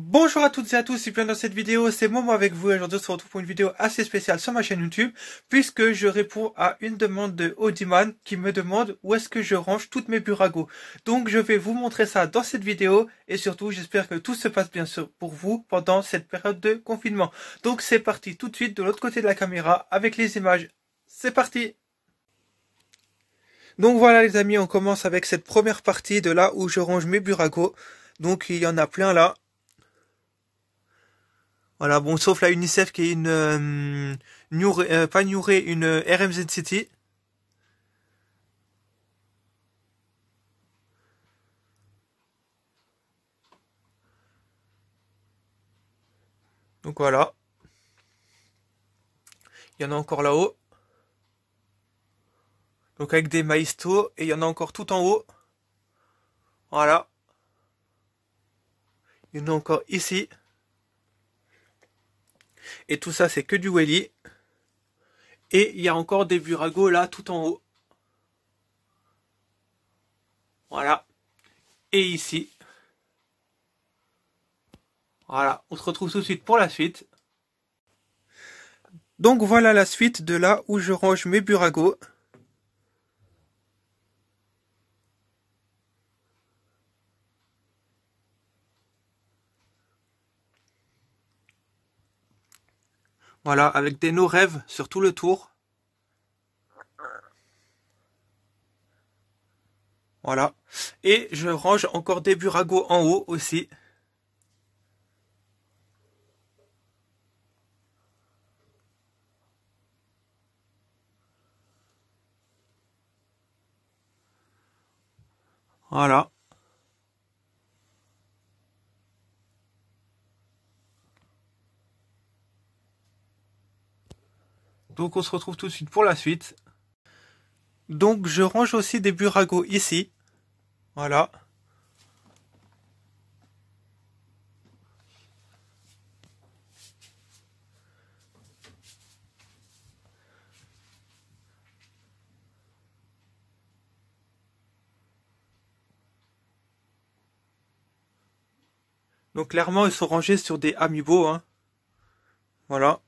Bonjour à toutes et à tous, c'est plein dans cette vidéo, c'est Momo avec vous et aujourd'hui on se retrouve pour une vidéo assez spéciale sur ma chaîne YouTube puisque je réponds à une demande de Audiman qui me demande où est-ce que je range toutes mes buragos. Donc je vais vous montrer ça dans cette vidéo et surtout j'espère que tout se passe bien sûr pour vous pendant cette période de confinement. Donc c'est parti tout de suite de l'autre côté de la caméra avec les images. C'est parti Donc voilà les amis, on commence avec cette première partie de là où je range mes buragos. Donc il y en a plein là. Voilà, bon, sauf la UNICEF qui est une, euh, euh pas une une euh, RMZ City. Donc voilà. Il y en a encore là-haut. Donc avec des maïstos. Et il y en a encore tout en haut. Voilà. Il y en a encore ici. Et tout ça, c'est que du welly. Et il y a encore des buragos là, tout en haut. Voilà. Et ici. Voilà, on se retrouve tout de suite pour la suite. Donc voilà la suite de là où je range mes buragos. Voilà, avec des no rêves sur tout le tour. Voilà. Et je range encore des buragos en haut aussi. Voilà. Donc on se retrouve tout de suite pour la suite. Donc je range aussi des buragos ici. Voilà. Donc clairement ils sont rangés sur des amiibo. Hein. Voilà.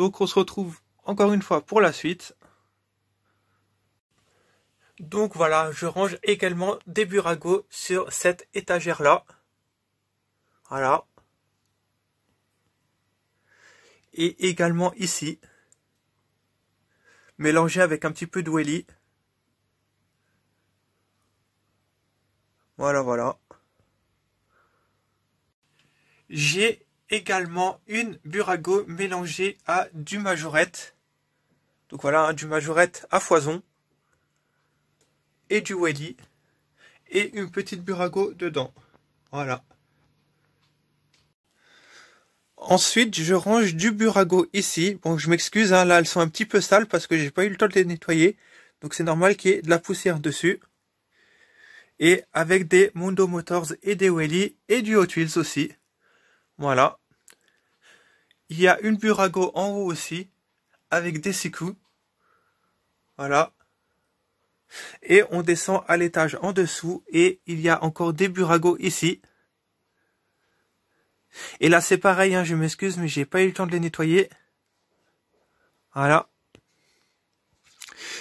Donc on se retrouve encore une fois pour la suite. Donc voilà, je range également des buragos sur cette étagère là. Voilà. Et également ici. Mélangé avec un petit peu d'oueli. Voilà, voilà. J'ai également une Burago mélangée à du majorette. Donc voilà, du majorette à foison. Et du welly. Et une petite Burago dedans. Voilà. Ensuite, je range du burago ici. Bon, je m'excuse, hein, là, elles sont un petit peu sales parce que j'ai pas eu le temps de les nettoyer. Donc c'est normal qu'il y ait de la poussière dessus. Et avec des Mondo Motors et des Welly et du Hot Wheels aussi. Voilà. Il y a une burago en haut aussi, avec des siku. Voilà. Et on descend à l'étage en dessous, et il y a encore des buragos ici. Et là c'est pareil, hein, je m'excuse, mais j'ai pas eu le temps de les nettoyer. Voilà.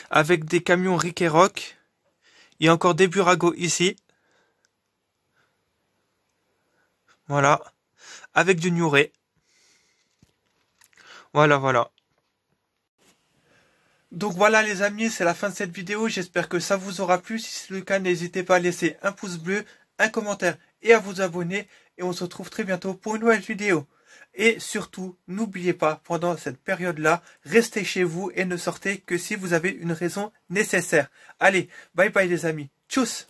Avec des camions Rick et Rock. Il y a encore des buragos ici. Voilà avec du Nuré. Voilà, voilà. Donc voilà les amis, c'est la fin de cette vidéo. J'espère que ça vous aura plu. Si c'est le cas, n'hésitez pas à laisser un pouce bleu, un commentaire et à vous abonner. Et on se retrouve très bientôt pour une nouvelle vidéo. Et surtout, n'oubliez pas, pendant cette période-là, restez chez vous et ne sortez que si vous avez une raison nécessaire. Allez, bye bye les amis. Tchuss